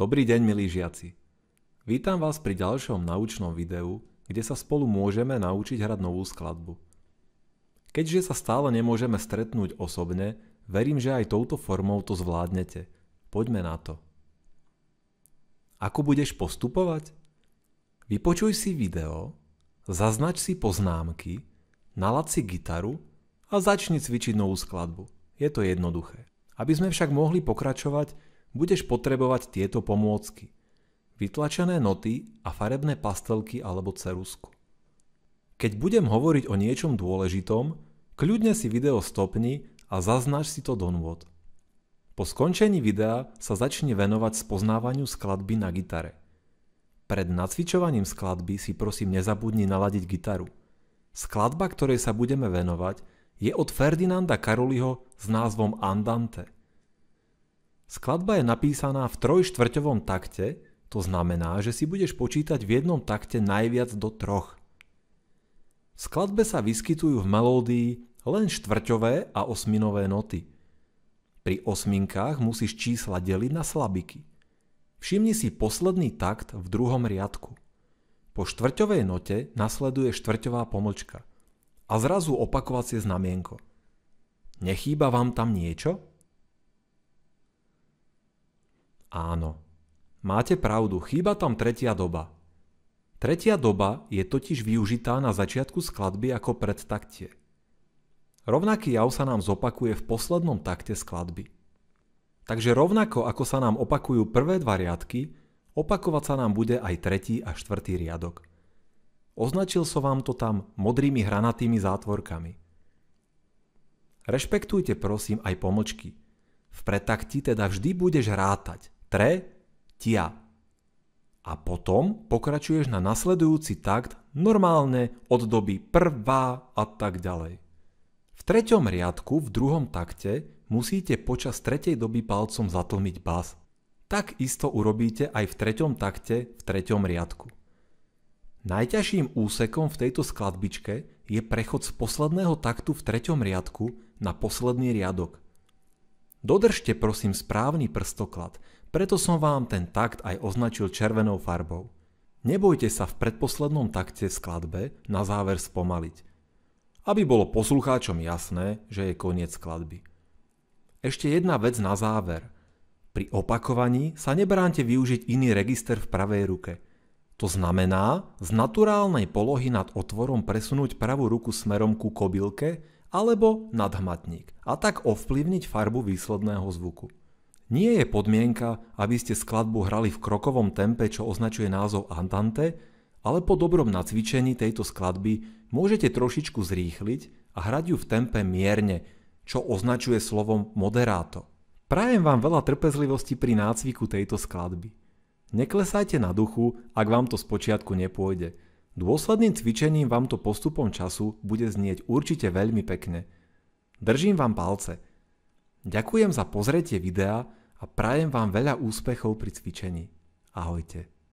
Dobrý deň, milí žiaci. Vítam vás pri ďalšom naučnom videu, kde sa spolu môžeme naučiť hrať novú skladbu. Keďže sa stále nemôžeme stretnúť osobne, verím, že aj touto formou to zvládnete. Poďme na to. Ako budeš postupovať? Vypočuj si video, zaznač si poznámky, nalad si gitaru a začni cvičiť novú skladbu. Je to jednoduché. Aby sme však mohli pokračovať, budeš potrebovať tieto pomôcky. Vytlačené noty a farebné pastelky alebo cerusku. Keď budem hovoriť o niečom dôležitom, kľudne si video stopni a zaznač si to do. Po skončení videa sa začne venovať spoznávaniu skladby na gitare. Pred nacvičovaním skladby si prosím nezabudni naladiť gitaru. Skladba, ktorej sa budeme venovať, je od Ferdinanda Karoliho s názvom Andante. Skladba je napísaná v trojštvrťovom takte, to znamená, že si budeš počítať v jednom takte najviac do troch. V skladbe sa vyskytujú v melódii len štvrťové a osminové noty. Pri osminkách musíš čísla deliť na slabiky. Všimni si posledný takt v druhom riadku. Po štvrťovej note nasleduje štvrťová pomlčka – a zrazu opakovacie znamienko. Nechýba vám tam niečo? Áno, máte pravdu, chýba tam tretia doba. Tretia doba je totiž využitá na začiatku skladby ako predtaktie. Rovnaký jav sa nám zopakuje v poslednom takte skladby. Takže rovnako ako sa nám opakujú prvé dva riadky, opakovať sa nám bude aj tretí a štvrtý riadok. Označil som vám to tam modrými hranatými zátvorkami. Rešpektujte prosím aj pomlčky. V pretakti teda vždy budeš rátať tre, tia. A potom pokračuješ na nasledujúci takt normálne od doby prvá a tak ďalej. V treťom riadku v druhom takte musíte počas tretej doby palcom zatlmiť bas. Tak isto urobíte aj v treťom takte v treťom riadku. Najťažším úsekom v tejto skladbičke je prechod z posledného taktu v treťom riadku na posledný riadok. Dodržte prosím správny prstoklad, preto som vám ten takt aj označil červenou farbou. Nebojte sa v predposlednom takte skladbe na záver spomaliť, aby bolo poslucháčom jasné, že je koniec skladby. Ešte jedna vec na záver. Pri opakovaní sa nebránte využiť iný register v pravej ruke – to znamená z naturálnej polohy nad otvorom presunúť pravú ruku smerom ku kobylke alebo nad hmatník a tak ovplyvniť farbu výsledného zvuku. Nie je podmienka, aby ste skladbu hrali v krokovom tempe, čo označuje názov Andante, ale po dobrom nacvičení tejto skladby môžete trošičku zrýchliť a hrať ju v tempe mierne, čo označuje slovom moderato. Prajem vám veľa trpezlivosti pri nácviku tejto skladby. Neklesajte na duchu, ak vám to spočiatku nepôjde. Dôsledným cvičením vám to postupom času bude znieť určite veľmi pekne. Držím vám palce. Ďakujem za pozretie videa a prajem vám veľa úspechov pri cvičení. Ahojte.